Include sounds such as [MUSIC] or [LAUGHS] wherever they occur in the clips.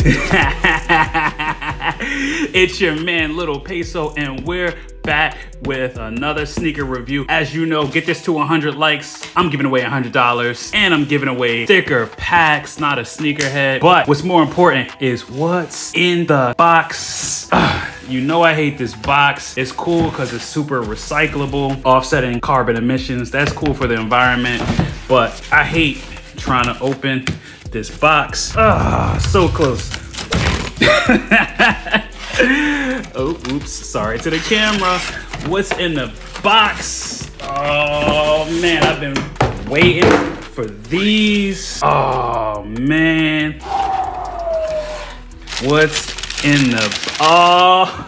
[LAUGHS] it's your man, Little Peso, and we're back with another sneaker review. As you know, get this to 100 likes, I'm giving away $100, and I'm giving away sticker packs, not a sneakerhead. But what's more important is what's in the box. Ugh, you know I hate this box. It's cool because it's super recyclable, offsetting carbon emissions. That's cool for the environment, but I hate trying to open this box. Ah, so close. [LAUGHS] oh, oops, sorry to the camera. What's in the box? Oh man, I've been waiting for these. Oh man. What's in the, oh,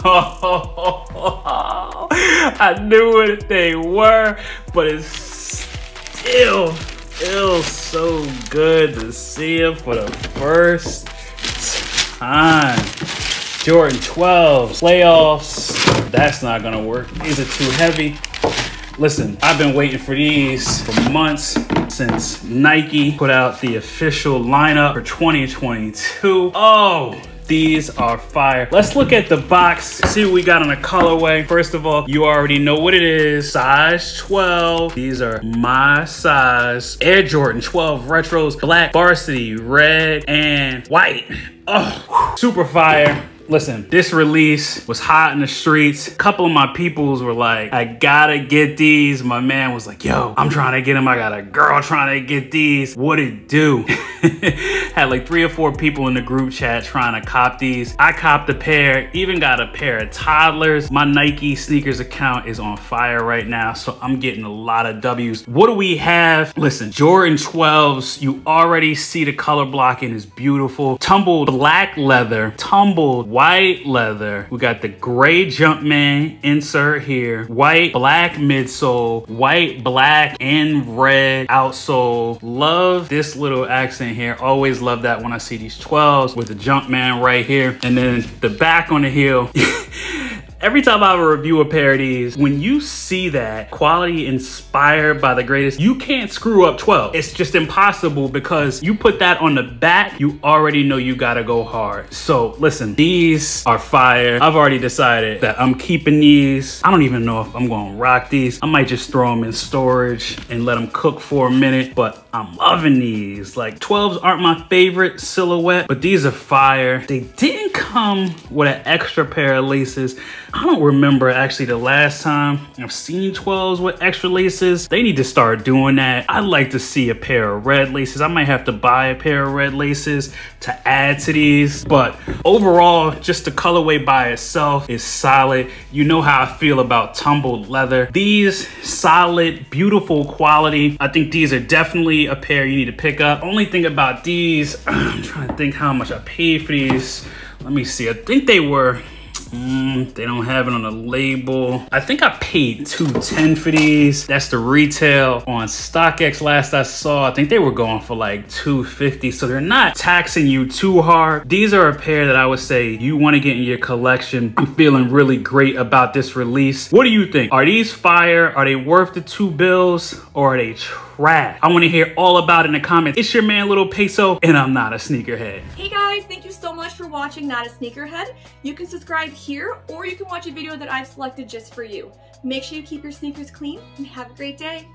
[LAUGHS] I knew what they were, but it's still feels so good to see him for the first time. Jordan 12 playoffs. That's not gonna work. These are too heavy. Listen, I've been waiting for these for months since Nike put out the official lineup for 2022. Oh, these are fire. Let's look at the box, see what we got on the colorway. First of all, you already know what it is. Size 12. These are my size. Air Jordan 12 Retros, black, varsity, red, and white. Oh, super fire. Listen, this release was hot in the streets. A couple of my peoples were like, I gotta get these. My man was like, yo, I'm trying to get them. I got a girl trying to get these. What it do? [LAUGHS] Had like three or four people in the group chat trying to cop these. I copped a pair, even got a pair of toddlers. My Nike sneakers account is on fire right now, so I'm getting a lot of W's. What do we have? Listen, Jordan 12s, you already see the color blocking is beautiful. Tumbled black leather, tumbled white leather. We got the gray Jumpman insert here. White, black midsole, white, black, and red outsole. Love this little accent here. Always love that when I see these 12s with the Jumpman right here. And then the back on the heel. [LAUGHS] Every time I review a pair of these, when you see that quality inspired by the greatest, you can't screw up 12. It's just impossible because you put that on the back, you already know you gotta go hard. So listen, these are fire. I've already decided that I'm keeping these. I don't even know if I'm gonna rock these. I might just throw them in storage and let them cook for a minute, but I'm loving these. Like 12s aren't my favorite silhouette, but these are fire. They didn't come with an extra pair of laces. I don't remember actually the last time I've seen 12s with extra laces. They need to start doing that. I'd like to see a pair of red laces. I might have to buy a pair of red laces to add to these. But overall, just the colorway by itself is solid. You know how I feel about tumbled leather. These solid, beautiful quality. I think these are definitely a pair you need to pick up. Only thing about these, [CLEARS THROAT] I'm trying to think how much I paid for these. Let me see, I think they were Mm, they don't have it on the label. I think I paid 210 for these. That's the retail on StockX last I saw. I think they were going for like 250. So they're not taxing you too hard. These are a pair that I would say you want to get in your collection. I'm feeling really great about this release. What do you think? Are these fire? Are they worth the two bills or are they trash? I want to hear all about it in the comments. It's your man Little Peso and I'm not a sneakerhead. Hey guys, thank you so much for watching Not a Sneakerhead. You can subscribe here or you can watch a video that I've selected just for you. Make sure you keep your sneakers clean and have a great day.